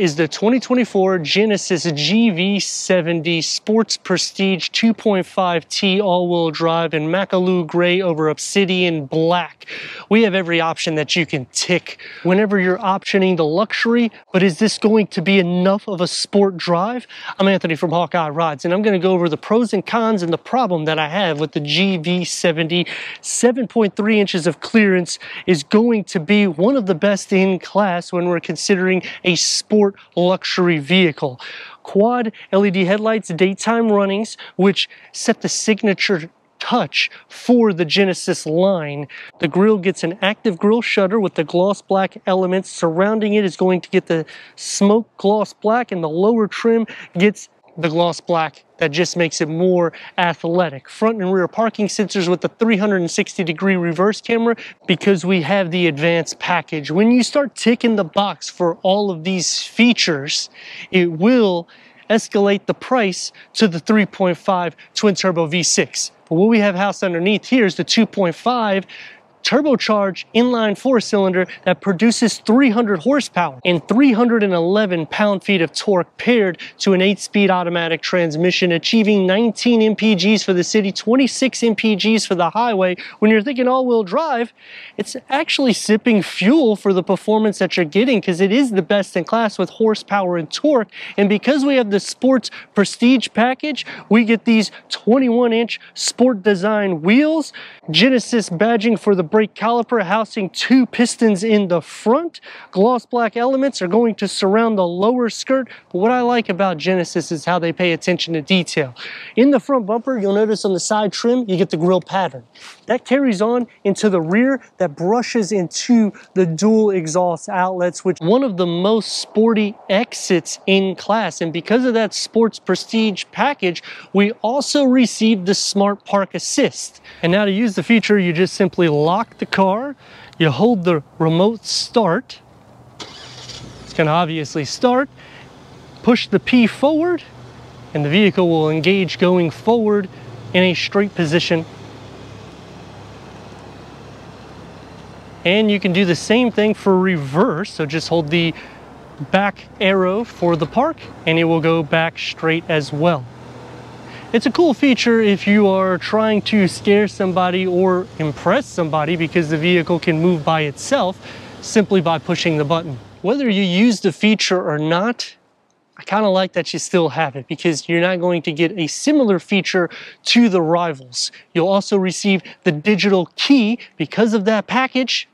is the 2024 Genesis GV70 Sports Prestige 2.5T all-wheel drive in Makalu Gray over Obsidian Black. We have every option that you can tick whenever you're optioning the luxury, but is this going to be enough of a sport drive? I'm Anthony from Hawkeye Rides, and I'm gonna go over the pros and cons and the problem that I have with the GV70. 7.3 inches of clearance is going to be one of the best in class when we're considering a sport luxury vehicle. Quad LED headlights, daytime runnings, which set the signature touch for the Genesis line. The grille gets an active grille shutter with the gloss black elements surrounding it is going to get the smoke gloss black and the lower trim gets the gloss black that just makes it more athletic. Front and rear parking sensors with the 360 degree reverse camera because we have the advanced package. When you start ticking the box for all of these features, it will escalate the price to the 3.5 twin turbo V6. But what we have housed underneath here is the 2.5 turbocharged inline four cylinder that produces 300 horsepower and 311 pound-feet of torque paired to an 8-speed automatic transmission achieving 19 mpgs for the city, 26 mpgs for the highway. When you're thinking all-wheel drive, it's actually sipping fuel for the performance that you're getting because it is the best in class with horsepower and torque. And because we have the sports prestige package, we get these 21-inch sport design wheels, Genesis badging for the brake caliper housing two pistons in the front. Gloss black elements are going to surround the lower skirt. But what I like about Genesis is how they pay attention to detail. In the front bumper, you'll notice on the side trim, you get the grille pattern. That carries on into the rear that brushes into the dual exhaust outlets, which one of the most sporty exits in class. And because of that sports prestige package, we also received the smart park assist. And now to use the feature, you just simply lock lock the car, you hold the remote start. It's gonna obviously start, push the P forward, and the vehicle will engage going forward in a straight position. And you can do the same thing for reverse. So just hold the back arrow for the park and it will go back straight as well. It's a cool feature if you are trying to scare somebody or impress somebody because the vehicle can move by itself simply by pushing the button. Whether you use the feature or not, I kind of like that you still have it because you're not going to get a similar feature to the rivals. You'll also receive the digital key because of that package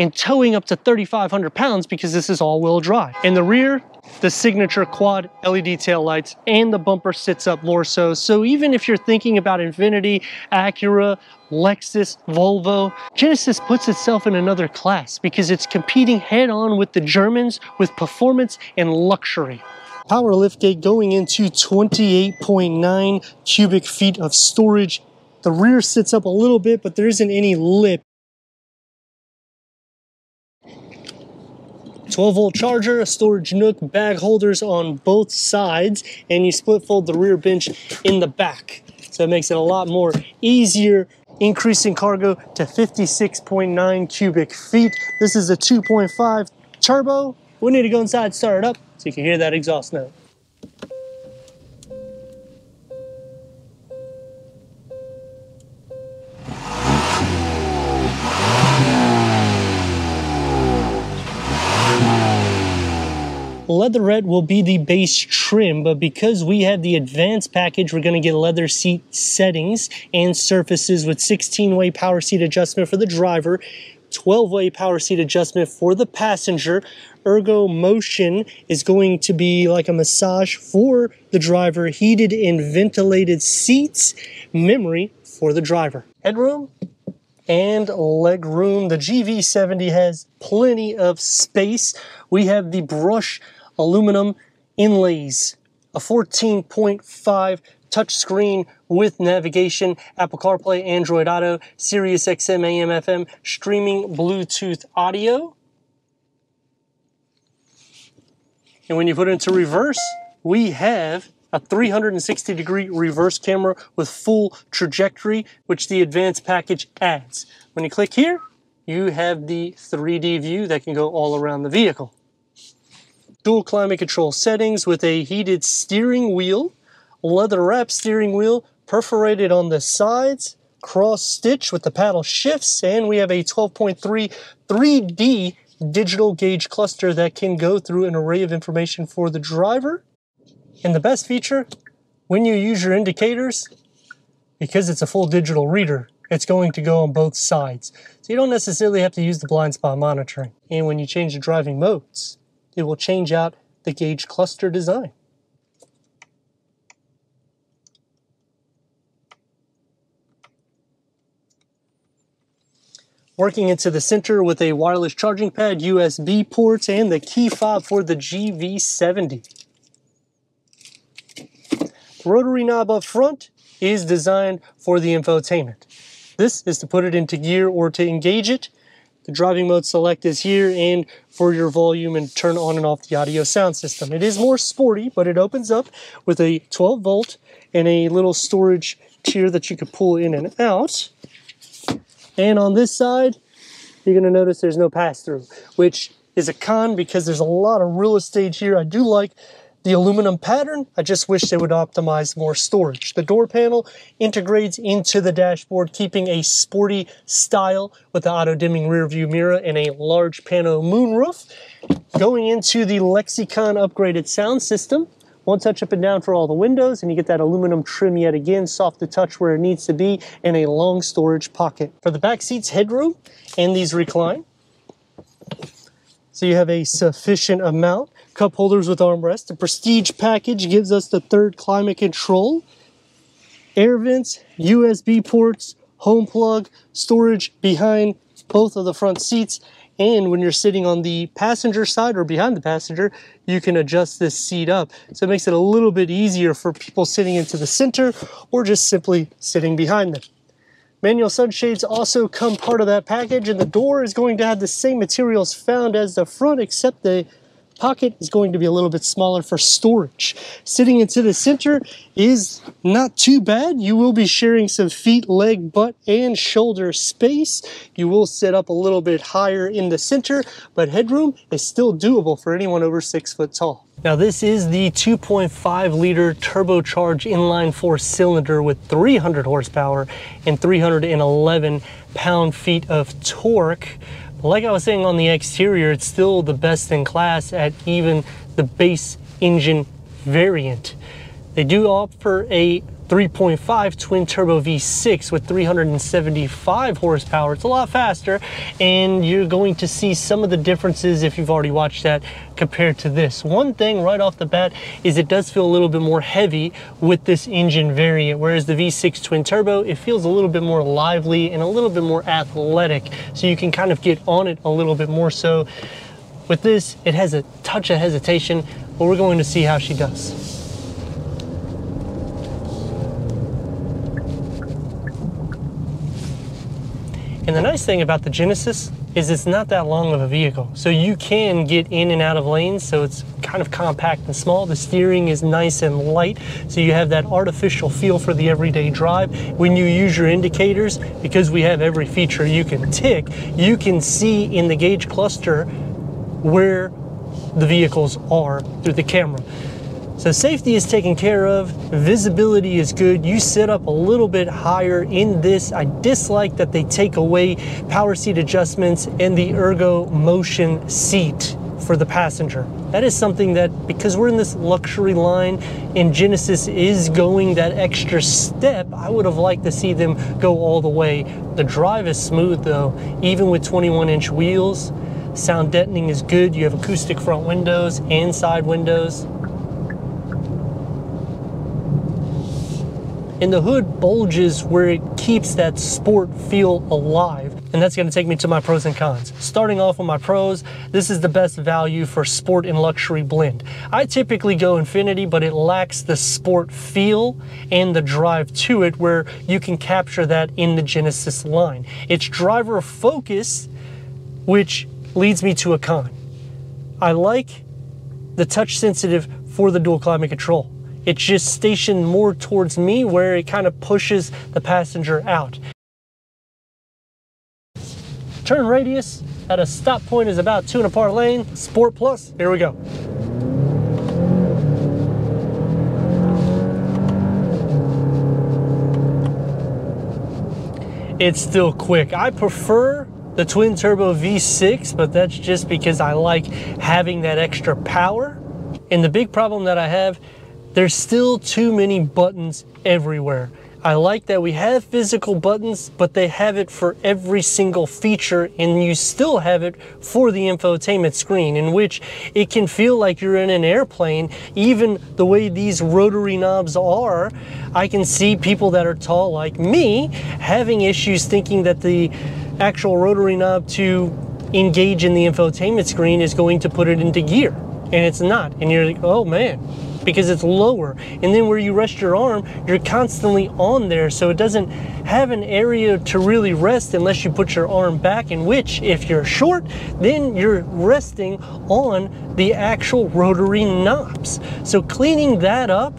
and towing up to 3,500 pounds because this is all-wheel drive. In the rear, the signature quad LED tail lights and the bumper sits up more so. So even if you're thinking about Infiniti, Acura, Lexus, Volvo, Genesis puts itself in another class because it's competing head on with the Germans with performance and luxury. Power liftgate going into 28.9 cubic feet of storage. The rear sits up a little bit, but there isn't any lip 12 volt charger, storage nook, bag holders on both sides, and you split fold the rear bench in the back. So it makes it a lot more easier increasing cargo to 56.9 cubic feet. This is a 2.5 turbo. We need to go inside, start it up, so you can hear that exhaust note. Leatherette will be the base trim, but because we have the advanced package, we're gonna get leather seat settings and surfaces with 16-way power seat adjustment for the driver, 12-way power seat adjustment for the passenger. Ergo Motion is going to be like a massage for the driver, heated and ventilated seats, memory for the driver. Headroom, and leg room. The GV70 has plenty of space. We have the brush aluminum inlays, a 14.5 touchscreen with navigation, Apple CarPlay, Android Auto, Sirius XM, AM, FM, streaming Bluetooth audio. And when you put it into reverse, we have a 360 degree reverse camera with full trajectory, which the advanced package adds. When you click here, you have the 3D view that can go all around the vehicle. Dual climate control settings with a heated steering wheel, leather wrap steering wheel, perforated on the sides, cross stitch with the paddle shifts, and we have a 12.3 3D digital gauge cluster that can go through an array of information for the driver. And the best feature, when you use your indicators, because it's a full digital reader, it's going to go on both sides. So you don't necessarily have to use the blind spot monitoring. And when you change the driving modes, it will change out the gauge cluster design. Working into the center with a wireless charging pad, USB ports, and the key fob for the GV70. The rotary knob up front is designed for the infotainment. This is to put it into gear or to engage it. The driving mode select is here and for your volume and turn on and off the audio sound system. It is more sporty, but it opens up with a 12 volt and a little storage tier that you can pull in and out. And on this side, you're gonna notice there's no pass through, which is a con because there's a lot of real estate here. I do like the aluminum pattern, I just wish they would optimize more storage. The door panel integrates into the dashboard, keeping a sporty style with the auto dimming rear view mirror and a large pano moonroof. Going into the Lexicon upgraded sound system, one touch up and down for all the windows, and you get that aluminum trim yet again, soft to touch where it needs to be, and a long storage pocket. For the back seats, headroom, and these recline. So you have a sufficient amount cup holders with armrest. The Prestige package gives us the third climate control, air vents, USB ports, home plug, storage behind both of the front seats. And when you're sitting on the passenger side or behind the passenger, you can adjust this seat up. So it makes it a little bit easier for people sitting into the center or just simply sitting behind them. Manual sunshades also come part of that package and the door is going to have the same materials found as the front except the pocket is going to be a little bit smaller for storage. Sitting into the center is not too bad. You will be sharing some feet, leg, butt, and shoulder space. You will sit up a little bit higher in the center, but headroom is still doable for anyone over six foot tall. Now this is the 2.5 liter turbocharged inline four cylinder with 300 horsepower and 311 pound feet of torque. Like I was saying on the exterior, it's still the best in class at even the base engine variant. They do offer a 3.5 twin turbo V6 with 375 horsepower. It's a lot faster and you're going to see some of the differences if you've already watched that compared to this. One thing right off the bat is it does feel a little bit more heavy with this engine variant, whereas the V6 twin turbo, it feels a little bit more lively and a little bit more athletic. So you can kind of get on it a little bit more so. With this, it has a touch of hesitation, but we're going to see how she does. And the nice thing about the Genesis is it's not that long of a vehicle. So you can get in and out of lanes, so it's kind of compact and small. The steering is nice and light, so you have that artificial feel for the everyday drive. When you use your indicators, because we have every feature you can tick, you can see in the gauge cluster where the vehicles are through the camera. So safety is taken care of, visibility is good. You sit up a little bit higher in this. I dislike that they take away power seat adjustments and the ergo motion seat for the passenger. That is something that, because we're in this luxury line and Genesis is going that extra step, I would have liked to see them go all the way. The drive is smooth though, even with 21 inch wheels. Sound deadening is good. You have acoustic front windows and side windows. And the hood bulges where it keeps that sport feel alive. And that's gonna take me to my pros and cons. Starting off with my pros, this is the best value for sport and luxury blend. I typically go Infiniti, but it lacks the sport feel and the drive to it where you can capture that in the Genesis line. It's driver focus, which leads me to a con. I like the touch sensitive for the dual climate control. It's just stationed more towards me where it kind of pushes the passenger out. Turn radius at a stop point is about two and a part lane. Sport Plus, here we go. It's still quick. I prefer the twin turbo V6, but that's just because I like having that extra power. And the big problem that I have there's still too many buttons everywhere. I like that we have physical buttons, but they have it for every single feature and you still have it for the infotainment screen in which it can feel like you're in an airplane. Even the way these rotary knobs are, I can see people that are tall like me having issues thinking that the actual rotary knob to engage in the infotainment screen is going to put it into gear and it's not. And you're like, oh man, because it's lower. And then where you rest your arm, you're constantly on there. So it doesn't have an area to really rest unless you put your arm back, in which if you're short, then you're resting on the actual rotary knobs. So cleaning that up,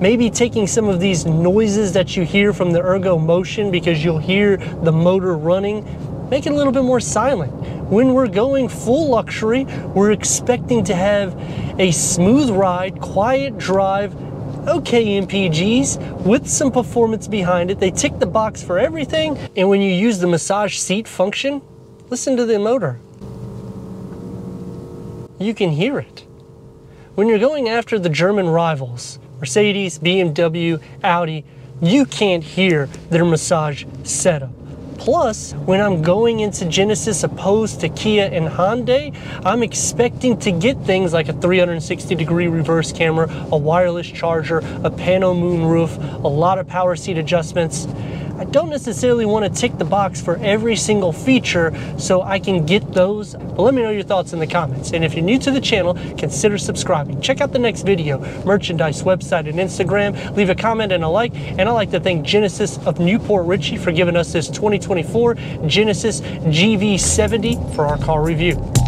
maybe taking some of these noises that you hear from the ergo motion because you'll hear the motor running, make it a little bit more silent. When we're going full luxury, we're expecting to have a smooth ride, quiet drive, okay MPGs with some performance behind it. They tick the box for everything. And when you use the massage seat function, listen to the motor. You can hear it. When you're going after the German rivals, Mercedes, BMW, Audi, you can't hear their massage setup. Plus, when I'm going into Genesis opposed to Kia and Hyundai, I'm expecting to get things like a 360 degree reverse camera, a wireless charger, a pano moon roof, a lot of power seat adjustments. I don't necessarily want to tick the box for every single feature so I can get those, but let me know your thoughts in the comments. And if you're new to the channel, consider subscribing. Check out the next video, merchandise website and Instagram. Leave a comment and a like. And I'd like to thank Genesis of New Port Richey for giving us this 2024 Genesis GV70 for our car review.